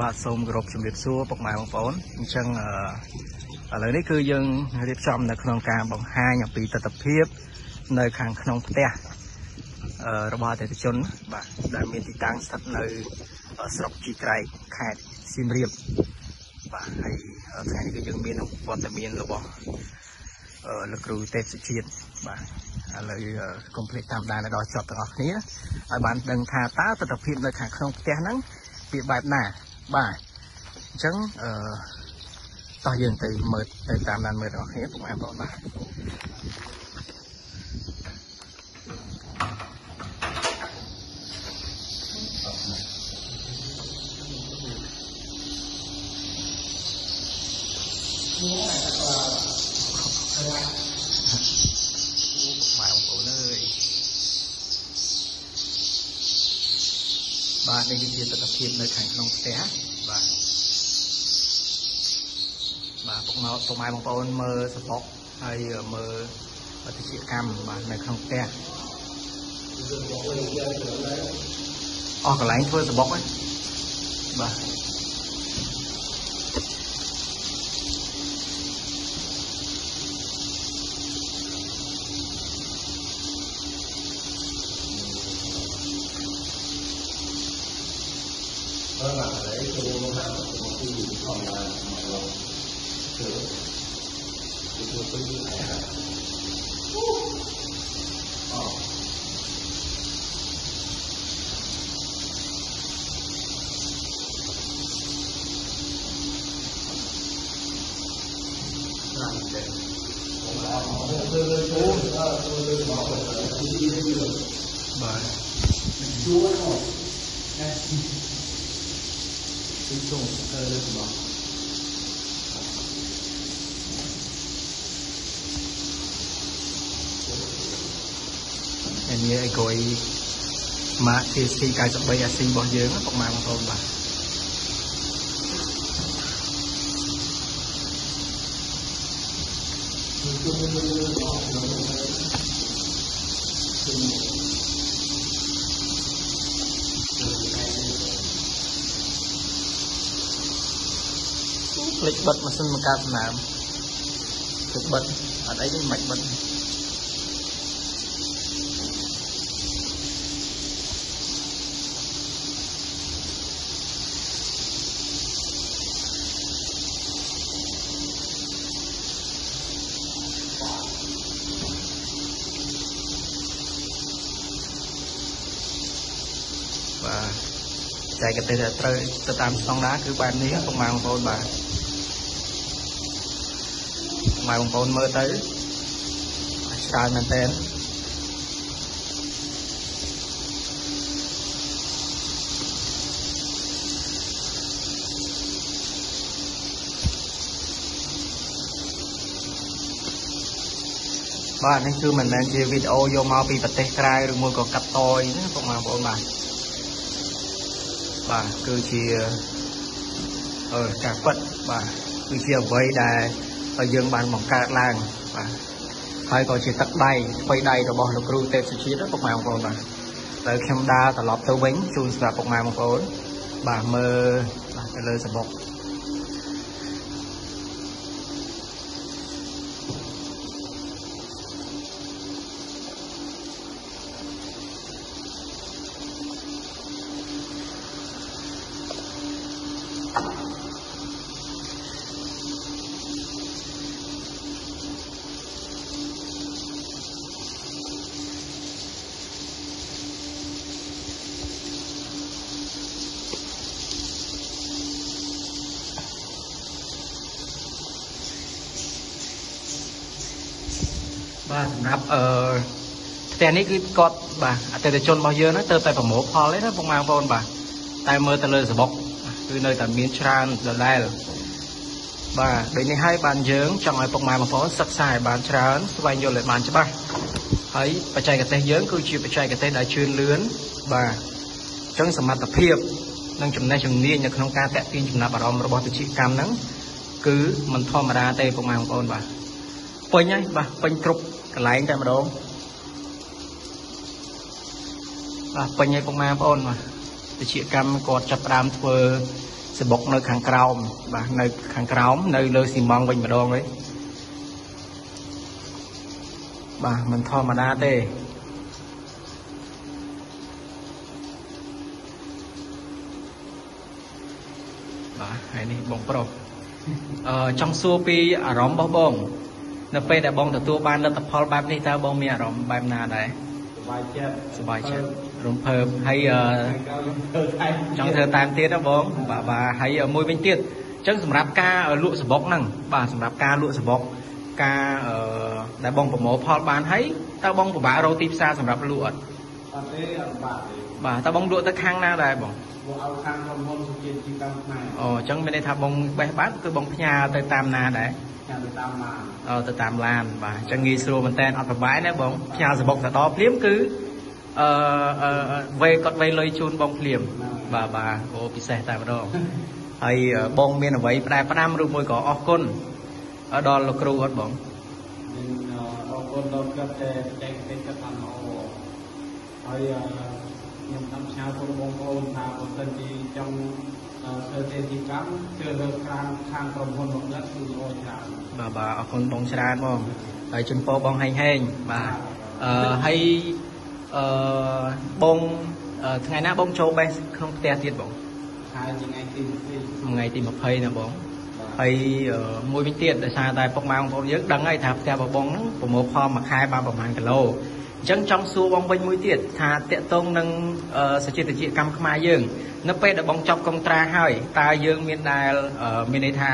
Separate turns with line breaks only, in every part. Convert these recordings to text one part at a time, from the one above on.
បាទសូមគោរពជំរាបសួរពុកម៉ែបងប្អូនអញ្ចឹងអឺឥឡូវនេះគឺយើងរៀបចំនៅក្នុងការបង្ហាញអំពីទស្សនភាពនៅខាងក្នុងផ្ទះអឺរបស់អតិថិជនបាទដែលមានទីតាំងស្ថិតនៅស្រុកជីក្រែកខេត្តសៀមរាបបាទហើយថ្ងៃនេះគឺយើងមានវត្តមានរបស់អឺលោកគ្រូទេពសុជាតិបាទឥឡូវកុំភ្លេចតាមដានដល់ចប់ទាំងអស់គ្នាឲ្យបានដឹងថាតើទស្សនភាពនៅខាងក្នុងផ្ទះហ្នឹងវាបែបណា បាទអញ្ចឹងអឺតោះយើងទៅមើលទៅតាមដានមើលរបស់គ្នាពុកម៉ែបងប្អូន បាទបាទនេះគឺជាទស្សនវិជ្ជានៅខាងក្នុងផ្ទះបាទបាទពុកម៉ែពុកម៉ែបងប្អូនមើលសបុកហើយមើលវិទ្យាកម្មបាទនៅក្នុងផ្ទះអស់កន្លែងធ្វើសបុកហ្នឹងបាទ
đó là để cho hạ một cái gì còn là một lòng sửa thì tôi cứ như này Bye. ờ làm đẹp
បាទ
chúa rồi
គឺសូមទៅលើរបស់នេះអីក៏អីម៉ាក TST 93 AC របស់យើងពុកម៉ែបងប្អូនបាទ ភ្លេចបិទម៉ាស៊ីនបង្កើតសំណើមភ្លេចបិទអត់អីទេមិនបិទបាទចែកកទេត្រូវទៅតាមស្តង់ដារគឺបែបនេះពុកម៉ែបងប្អូនបាទពុក ម៉ែបងប្អូនមើលទៅច្រើនមែនតើបាទនេះគឺមិនមែនជាវីដេអូយកមកពីប្រទេសក្រៅឬមួយក៏កាត់តយណាពុកម៉ែបងប្អូនបាទបាទគឺជាអឺការពិតបាទគឺជាអ្វីដែល យើងបានបង្កើតឡើងបាទហើយក៏ជាទឹកដៃថ្មីដៃរបស់លោកគ្រូទេពសុជាតិពុកម៉ែបងប្អូនបាទទៅខ្ញុំដើរត្រឡប់ទៅវិញជូនសម្រាប់ពុកម៉ែបងប្អូនបាទមើលបាទទៅលើសបុក បាទសម្រាប់អឺផ្ទះនេះគឺគាត់បាទអតិថិជនរបស់យើងហ្នឹងទៅតែប្រមូលផលទេណាពុកម៉ែបងប្អូនបាទតែមើលទៅលើសបុកគឺនៅតែមានច្រើនដដែលបាទដូចនេះហើយបានយើងចង់ឲ្យពុកម៉ែបងប្អូនសិក្សាឲ្យបានច្រើនស្វែងយល់ឲ្យបានច្បាស់ហើយបច្ចេកទេសយើងគឺជាបច្ចេកទេសដែលជឿនលឿនបាទអញ្ចឹងសមត្ថភាពនិងចំណេះជំនាញនៅក្នុងការតាក់ទាញចំណាប់អារម្មណ៍របស់វិជ្ជាកម្មហ្នឹងគឺមិនធម្មតាទេពុកម៉ែបងប្អូនបាទ ពេញហើយបាទពេញគ្រប់កន្លែងតែម្ដងបាទពេញហើយពុកម៉ែបងប្អូនបាទវិជ្ជាកម្មគាត់ចាប់ផ្ដើមធ្វើសសបុកនៅខាងក្រោមបាទនៅខាងក្រោមនៅលើស៊ីម៉ងវិញម្ដងវិញបាទមិនធម្មតាទេបាទហើយនេះបងប្រុសអឺចង់សួរពីអារម្មណ៍របស់បង នៅពេលដែលបងទទួលបានលទ្ធផលបែបនេះតើបងមានអារម្មណ៍បែបណាដែរ
សบายចិត្ត
សប្បាយចិត្តរំភើបហើយអឺ
ហើយក៏ធ្វើថែម
ចង់ធ្វើតាមទៀតណាបងបាទបាទហើយមួយវិញទៀតអញ្ចឹងសម្រាប់ការលក់សបុកហ្នឹងបាទសម្រាប់ការលក់សបុកការអឺដែលបងប្រមូលផលបានហើយតើបងពិបាករកទីផ្សារសម្រាប់លក់អត់
អត់ទេអត់បាក់ទេ
បាទតើបងលក់ទៅខាងណាដែរបង
មកឲ្យខាងក្រុមហ៊ុនសុជាតិជីកម្មខ្មែរ
អូអញ្ចឹងមានន័យថាបងបេះបាត់គឺបងផ្ញើទៅតាមណាដែរ
ចាំទៅតាមមក
អូទៅតាមឡានបាទអញ្ចឹងងាយស្រួលមែនតើអត់ប្របែណាបងផ្ញើសបុកទៅដល់ភ្លាមគឺអឺអឺវេគាត់វេលុយជូនបងភ្លាមបាទបាទអូពិសេសតែម្ដងហើយបងមានអ្វីផ្ដែផ្ដាំឬមួយក៏អរគុណដល់លោកគ្រូអត់បង
មានអរគុណដល់គាត់តែចែកពេកគាត់បានល្អហើយ ខ្ញុំតាមឆាវពលបងប្អូនថាបើសិនជាចង់ធ្វើទេទីកម្មជឿលើខាងខាងក្រុមហ៊ុនមកលិតគឺល្អច្រើន
បាទបាទអរគុណបងច្រើនបងហើយជំពរបងហែងហែងបាទអឺហើយអឺបងអឺថ្ងៃណាបងចូលបេសក្នុងផ្ទះទៀតបង
ហើយថ្ងៃទី20
ថ្ងៃទី20ណាបង
បាទ
ហើយអឺមួយវិញទៀតដោយសារតែពុកម៉ែបងប្អូនយើងដឹងហើយថាផ្ទះរបស់បងហ្នឹងប្រមូលផលមួយខែបានប្រហែលគីឡូ អញ្ចឹងចង់សួរបងវិញមួយទៀតថាតកតងនឹងអឺសច្ចិតជាកម្មខ្មែរយើង នៅពេលដែលបងចប់កុងត្រាហើយតើយើងមានដែលអឺមានន័យថា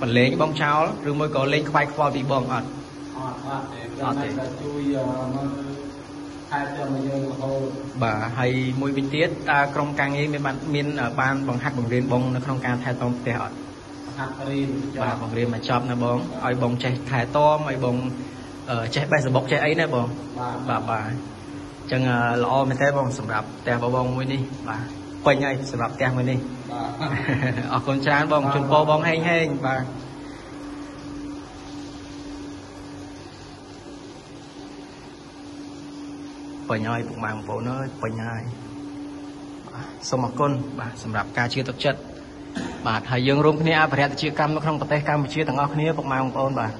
បលែងបងចោលឬមួយក៏លេងខ្វាយខ្វល់ពីបងអត់
អត់អត់ទេគាត់តែជួយមកខែទៅមកយើងរហូត
បាទហើយមួយវិញទៀតតើក្រុមការងារមានបានមានបានបង្ហាត់បង្រៀនបងនៅក្នុងការថែទាំផ្ទះអត់
ហាត់រៀនច
បាទ
ប់
បង្រៀនមកចប់ណាបងឲ្យបងចេះថែទាំឲ្យបងអឺ ចេះបេះសបុកចេះអីណាបង
បាទ
បាទបាទអញ្ចឹងអឺល្អមែនទេបងសម្រាប់ផ្ទះរបស់បងមួយនេះបាទពេញហើយសម្រាប់ផ្ទះមួយនេះ
បាទ
អរគុណច្រើនបងជូនពរបងហេងហេងបាទពេញហើយពុកម៉ែបងប្អូនអើយពេញហើយបាទសូមអរគុណបាទសម្រាប់ការជឿទុកចិត្តបាទហើយយើងរួមគ្នាអភិរក្សជាកម្មនៅក្នុងប្រទេសកម្ពុជាទាំងអស់គ្នាពុកម៉ែបងប្អូនបាទ